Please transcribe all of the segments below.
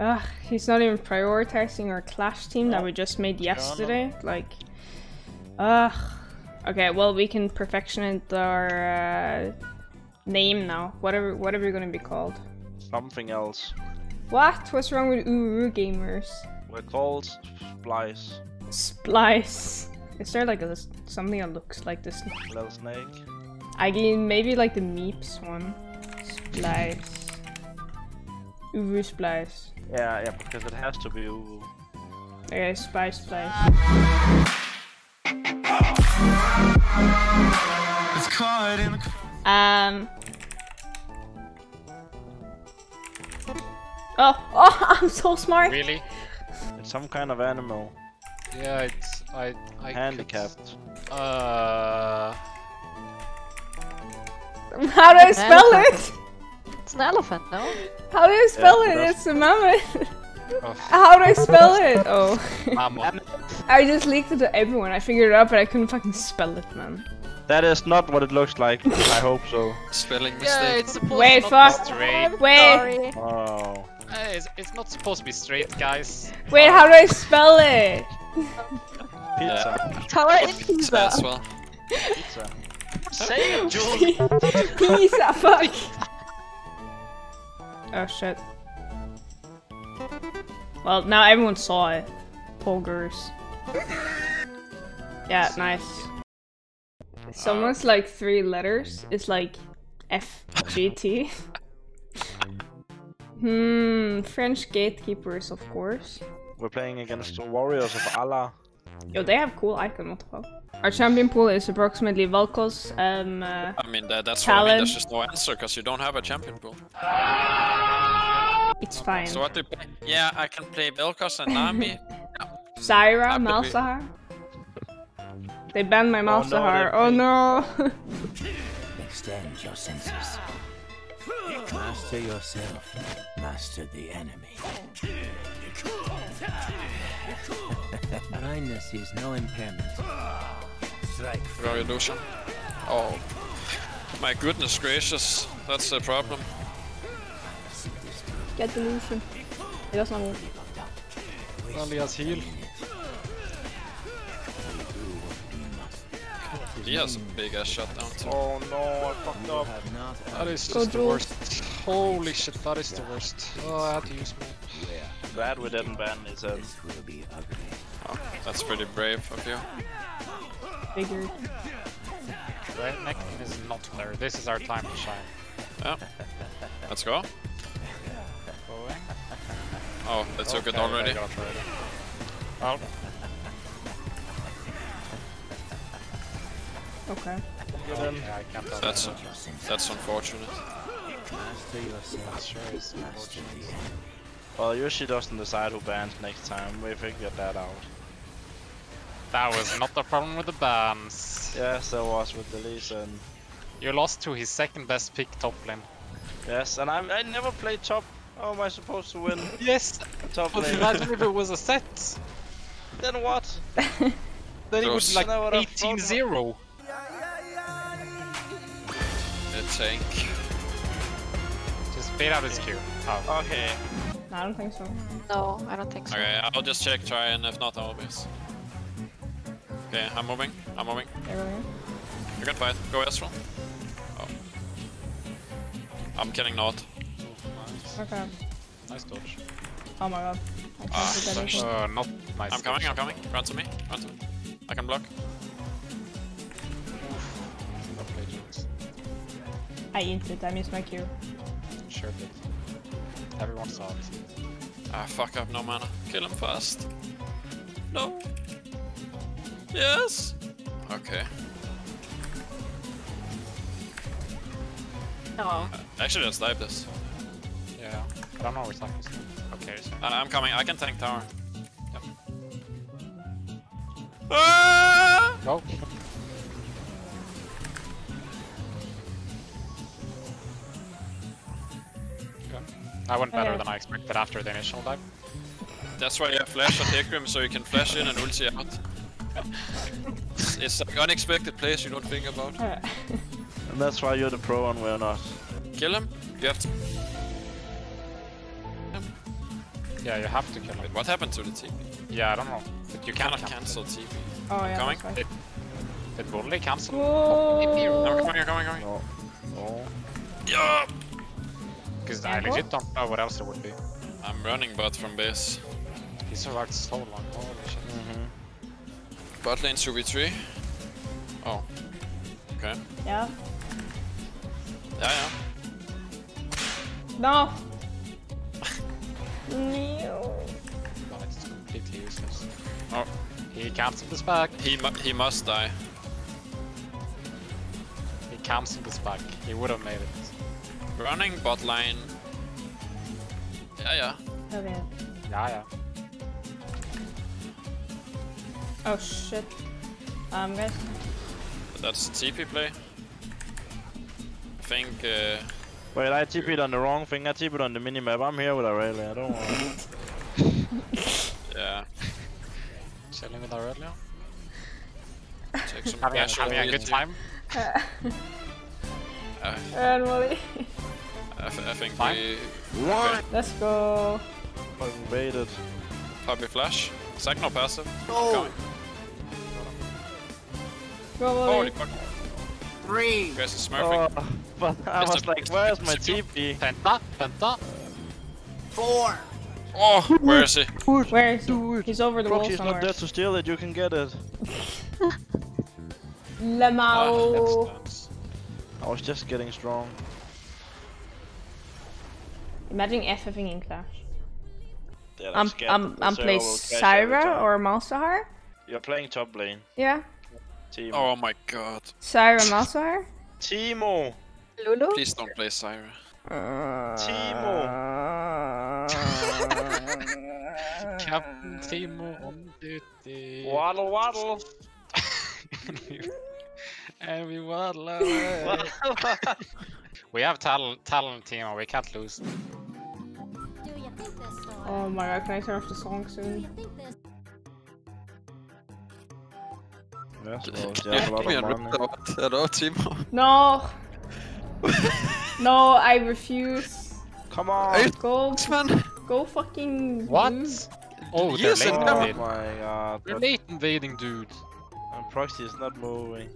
Ugh, he's not even prioritizing our clash team that we just made yesterday. Like, ugh. Okay, well we can perfectionate our uh, name now. Whatever, whatever you're gonna be called. Something else. What? What's wrong with Uru gamers? We're called Splice. Splice. Is there like a something that looks like this? Little snake. I mean, maybe like the Meeps one. Splice. Uru Splice. Yeah, yeah, because it has to be Uru. Okay, spice Splice. It's caught in the Um. Oh, oh, I'm so smart. Really? It's some kind of animal. Yeah, it's I I Handicapped. Could, uh. How do I spell it? It's an elephant, no? How do I spell Yeah, it? that's- It's a mammoth. Oh, How do I spell it? Oh. mammoth. I just leaked it to everyone. I figured it out, but I couldn't fucking spell it, man. That is not what it looks like. I hope so. Spelling Yeah, mistake. it's supposed Wait, to fuck. Straight. Wait, Oh. Uh, it's, it's not supposed to be straight, guys. wait, how do I spell it? Pizza. Color in As pizza. well. Pizza. Say it, Jules. Pizza, fuck. Oh shit. Well, now everyone saw it. Pogers. Yeah, nice. Someone's like three letters. It's like F G T. Hmm, French gatekeepers, of course. We're playing against the Warriors of Allah. Yo, they have cool icon, what the fuck? Our champion pool is approximately Vel'Koz, um, uh, I mean, that, that's what I mean. Talon. There's just no answer because you don't have a champion pool. it's fine. So what do you play? Yeah, I can play Vel'Koz and Nami. Zyra, Happy to be- Malzahar. They banned my Oh, no, Malzahar. Oh no! Extend your senses. Master yourself. Master the enemy. Blindness is no impairment. Strike. Very illusion. Oh. My goodness gracious. That's the problem. Get the delusion. It does not work. Alias heal. He has a big ass shutdown too. Oh no, I fucked up. That is Go just the worst. Holy shit, that is the worst. Oh, I had to use my. Glad we didn't ban it. uh, This will be ugly. Oh, that's pretty brave of you. Figured. Right, neck is not there. This is our time to shine. Yeah. Let's go. Going. Oh, they took it Okay, already. they got it already. Well, Okay. yeah, I can't That's that. that's unfortunate. Master yourself. Sure is Master the enemy. Well, Yochie doesn't decide who bans next time. We figured that out. That was not the problem with the bans. Yes, there was with the Lee Sin. You lost to his second best pick top lane. Yes, and I'm, I never played top. How am I supposed to win Yes, top lane? imagine if it was a set. then what? Then it would be like Now what I've 18-0. A tank. Just fade out his Q. Oh. Okay. No, I don't think so. No, I don't think so. Okay, I'll just check, try, and if not, I'll miss. Okay, I'm moving. I'm moving. There we go. You can fight. Go Astral. Oh. I'm killing Not. Okay. Nice dodge. Oh my god. I can't ah, do that uh, not nice. I'm coming, dodge. I'm coming. Run to me. Run to me. I can block. Well played, Jules. I inted, I missed my Q. Sure did. Everyone saw it. Ah, fuck, I have no mana. Kill him fast. No. Yes. Okay. No. Actually, let's dive this. Yeah, I don't know where Saki. Okay, so Uh, I'm coming. I can tank tower. Yep. Ah! go. Okay. That went better Okay. than I expected after the initial dive. That's why you have flash at Hikrim, so you can flash in and ulti out. It's like unexpected plays you don't think about. And that's why you're the pro and we're not. Kill him. You have to. Yeah, you have to kill Wait, what happened to the TP? Yeah, I don't know. But you You cannot cannot cancel. cancel TP. Oh yeah. Coming? that's right. Did Voli cancel? Whoa. No, coming, coming, coming. No. No. Yeah. Because I legit don't know what else there would be. I'm running bot from base. He survived so long. Holy shit. Mm-hmm. Bot lane 2v3. Oh. Okay. Yeah. Yeah, yeah. No. no. No, it's completely useless. Oh. He cancelled his back. He, mu he must die. He cancelled the back. He would have made it. Running bot lane. Yeah, yeah. Okay. Yeah, yeah. Oh shit. Um, guys. That's a TP play. I think. Uh, Wait, I TP'd on the wrong thing. I TP'd on the minimap. I'm here with a Aurelia. I don't worry. yeah. Chilling with Aurelio. Take some Having, a, cash having a good time. Uh, and Molly. I, th I think Fine. we. What? Let's go. Fucking baited. Puppy flash. Second passive. Oh. Coming. Go Molly. Holy fuck. Three. Guys are smurfing. Oh, but I Mr. was like, where's my TP? Penta, Penta. Four. Oh, where is he? Where is he? He's over the wall Proxy's somewhere. not there to steal it. You can get it. Lemao. Ah, that's I was just getting strong. Imagine FFing in Clash. Yeah, I'm scared I'm that the I'm server play will crash every Zyra or Malzahar. You're playing top lane. Yeah. Team. Oh my god. Zyra Malzahar. Teemo! Lulu? Please don't play Zyra. Teemo! Captain Teemo on duty. Waddle waddle! and we waddle away. we have talent, talent Teemo. We can't lose. Oh my god, can I turn off the song soon? Yes, well, you have a lot of money. Hello, Teemo. No. no, I refuse. Come on! Go, man. go fucking. What? move. Oh, they're Yes, late and Oh my invading. god. They're late invading, dude. and Proxy is not moving.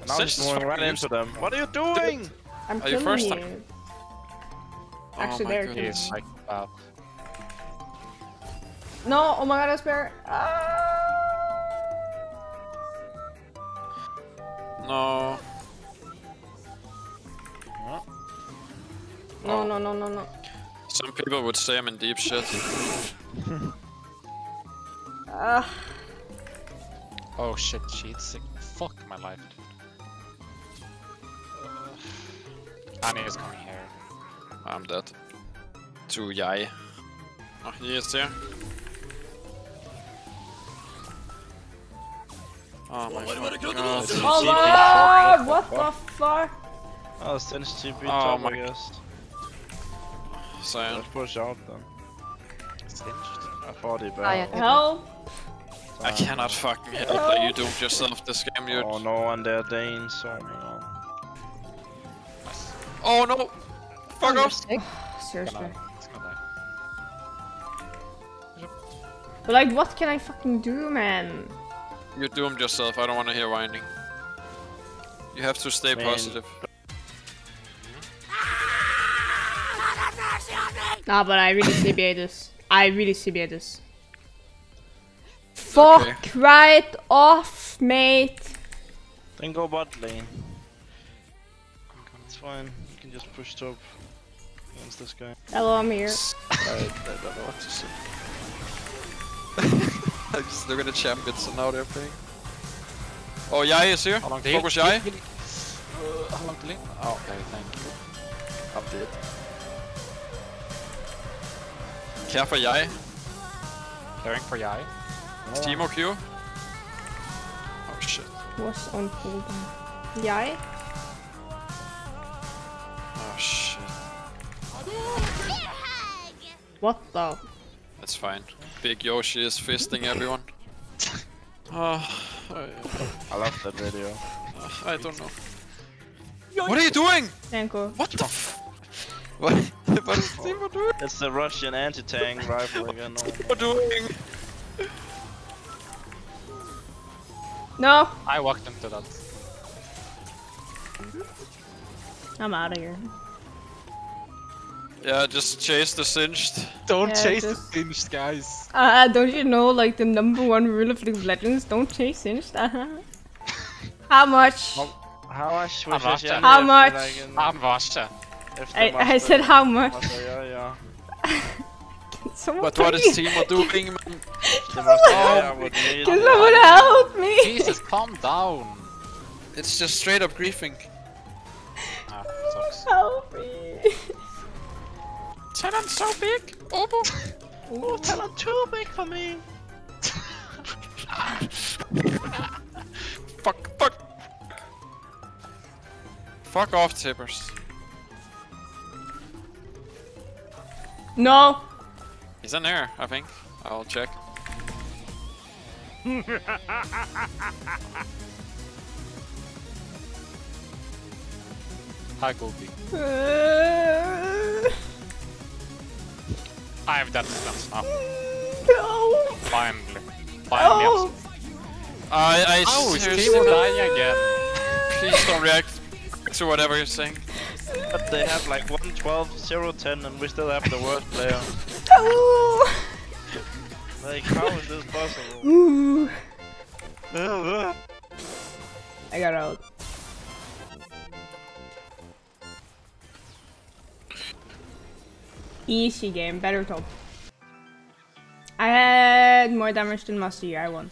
And now Such he's moving right fucking into them. What are you doing? I'm Are you killing first you. time? Actually, oh my they're goodness. killing like, No, oh my god, I spare. Ah! No. No, no, no, no, no. Some people would say I'm in deep shit. Ah, oh shit, cheats. Fuck my life, dude. Uh, Annie is coming here. I'm dead. To Yai. Oh, he is there. Oh my god. god. oh my what the fuck? Oh, Stench TP Oh top, my- I guess. Sion. Let's push out then. Singed. I thought he yeah. bad. Help! I cannot fucking help that you do yourself this game, you. Oh no, and they're Danes, oh my god. Oh no! Fuck off! Seriously. Gonna, it's gonna die. But like, what can I fucking do, man? You doomed yourself, I don't want to hear whining. You have to stay Man. positive. Nah, but I really CBA this. I really CBA this. Fuck Okay. right off, mate! Then go bot lane. It's fine. You can just push top against this guy. Hello, I'm here. I, I don't know what to say. I just look at the champions and now they're playing. Oh, Yai is here. How long to heal? Focus Yai. Heal, heal. Uh, how long to live? Oh, okay, thank you. I'm dead. Care for Yai. Caring for Yai. Teemo Q. Oh shit. Was on cooldown. Yai? Oh shit. What the? That's fine. Big Yochie is fisting everyone. Oh, I, I love that video. Ah, I don't know. What are you doing? Danko. What the f- What? what is Teemo doing? It's the Russian anti-tank rifle again. Oh, Teemo doing? No! I walked into that. I'm out of here. Yeah, just chase the singed. Don't Yeah, chase just- the singed guys. Uh, don't you know, like, the number one rule of League of Legends? Don't chase Singed. Uh-huh. How much? How much? How much? How much? Han varse. I, I said how much? Ja, ja. Someone But what is please- Teemo doing? man? Det måste jag would need. Can someone help me? Jesus, calm down. It's just straight up griefing. Tenant's so big. Oh, Oh, tell him too big for me. fuck, fuck. Fuck off, tippers. No. He's in there, I think. I'll check. Hi, Goldie. I have that distance now. no. Finally. Finally. Oh. I, I Oh, is seriously- Teemo dying again? Please don't react to whatever you're saying. But they have like 112, 0, 10, and we still have the worst player. Oh. Like, how is this possible? Ooh. I got out. Easy game, better top. I had more damage than Master Yi, I won.